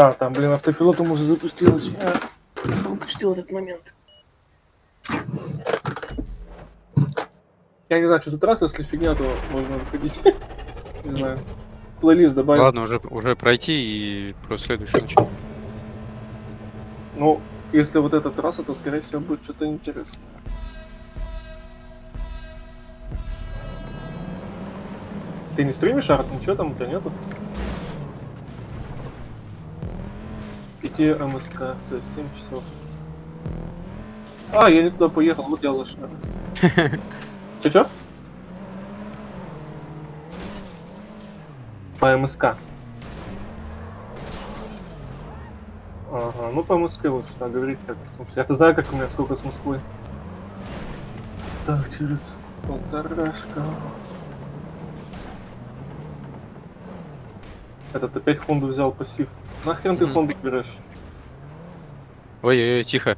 А, там, блин, автопилотом уже запустилось. Я упустил этот момент. Я не знаю, что за трасса, если фигня, то можно выходить. Не знаю. Плейлист добавить. Ладно, уже, уже пройти и просто следующий начать. Ну, если вот эта трасса, то, скорее всего, будет что-то интересное. Ты не стримишь, Арт? Ничего там у тебя нету? 5 МСК, то есть 7 часов. А, я не туда поехал, вот я лошадь. Че-че? По МСК. Ага, ну по Москве лучше так говорить так, потому что я-то знаю, как у меня сколько с Москвы. Так, через полторашка. Этот опять Хонду взял пассив. Нахрен ты. Хонду берешь? Ой-ой-ой, тихо.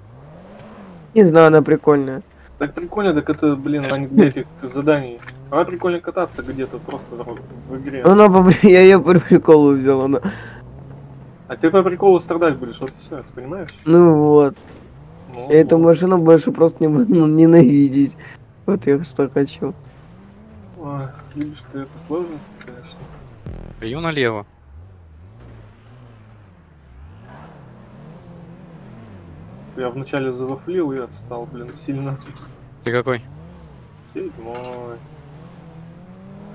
Не знаю, она прикольная. Так прикольно, так это, блин, ради для этих заданий. А прикольно кататься где-то просто в, игре. Она по при- я ее по приколу взял, она. А ты по приколу страдать будешь, вот и все, ты понимаешь? Ну вот. Ну, Я эту вот. машину больше просто не буду ненавидеть. Вот я что хочу. Ой, видишь, ты это сложности, конечно. Даю налево. Я вначале завафлил и отстал, блин, сильно. Ты какой? Седьмой.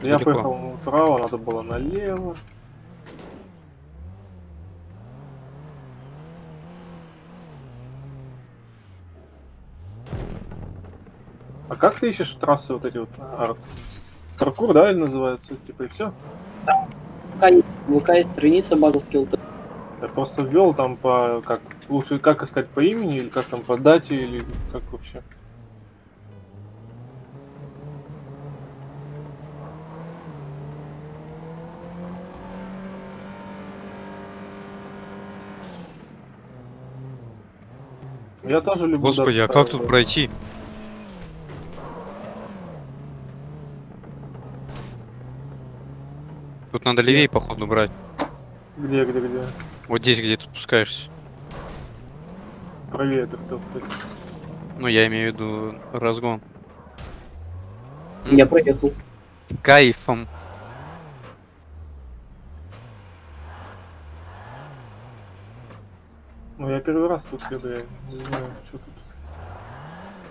Я Далеко. поехал направо, надо было налево. А как ты ищешь трассы вот эти вот? Арт? Паркур, да, или называется? Типа и все? ВК есть- в ВК есть страница база скилл. Я просто ввел там по как лучше как искать по имени или как там по дате или как вообще. Я тоже люблю. Господи, а как тут пройти? Тут надо левее, походу, брать. Где, где, где? Вот здесь, где ты спускаешься. Правее, ты хотел спросить. Ну, я имею в виду разгон. Я проехал. С кайфом. Ну, я первый раз тут еду, я не знаю, что тут.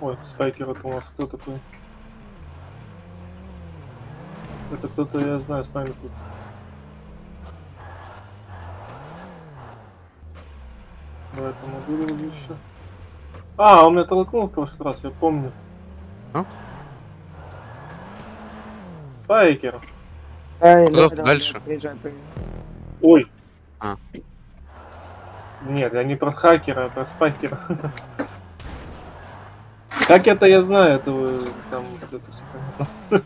Ой, спайкер это у нас кто такой? Это кто-то, я знаю, с нами тут. Давай помогу дружище. еще. А, он меня толкнул в прошлый раз, я помню. А? Спайкер. Ай, Куда да, да, дальше? Ой. А. Нет, я не про хакера, а про спайкера. Как это я знаю, это вы там вот всё.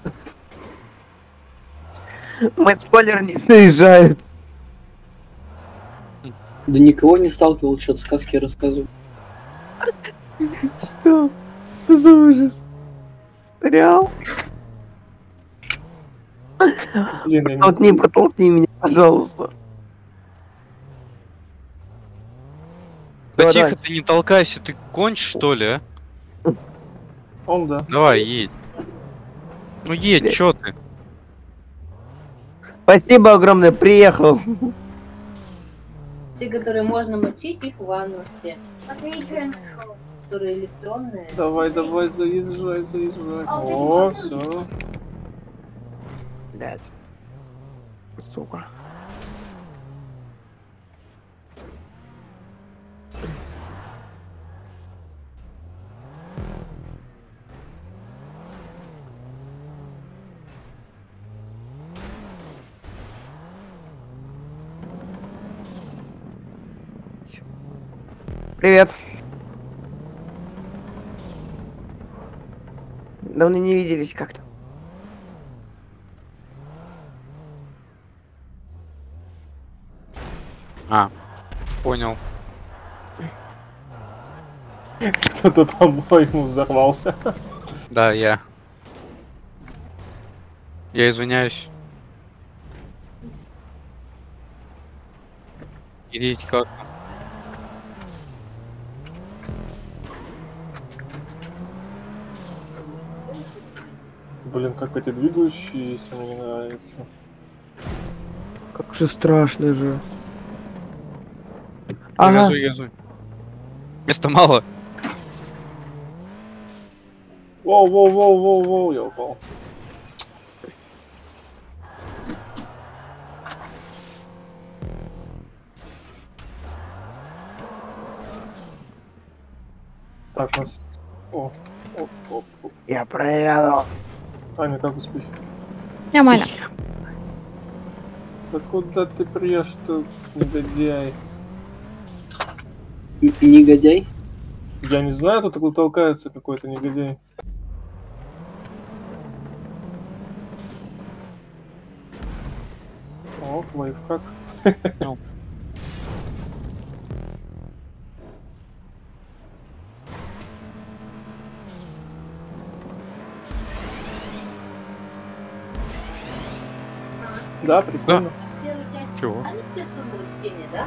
Мой спойлер не приезжает. Да никого не сталкивал, что-то сказки рассказываю. Что? Что за ужас? Реал? Протолкни, протолкни меня, пожалуйста. Да Давай, тихо, ты не толкайся, ты кончишь, что ли, а? Он, да. Давай, едь. Ну едь, чё ты? Спасибо огромное, приехал. Те, которые можно мочить, их в ванну все. Нашел. Которые электронные. Давай, давай, заезжай, заезжай. А, О, все. Блять. Сука. Привет. Давно не виделись как-то. А, понял. Кто-то, по-моему, взорвался. Да, я. Я извиняюсь. Охереть как. Блин, как эти двигающиеся мне не нравится. Как же страшно же. Ага, газуй, газуй. Места мало. Воу, воу, воу, воу, воу, я упал. Так, нас... О, оп, оп, оп. я проеду. Аня, как успехи? Нормально. Да куда ты прешь-то, негодяй? Н- Негодяй. Я не знаю, тут такой толкается какой-то негодяй. О, лайфхак. Ну. Да, прикольно. Чего? архитектурного чтения, да?